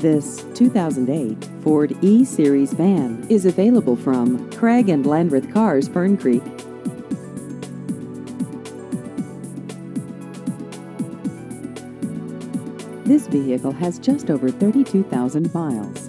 This 2008 Ford E-Series van is available from Craig and Landreth Cars Fern Creek. This vehicle has just over 32,000 miles.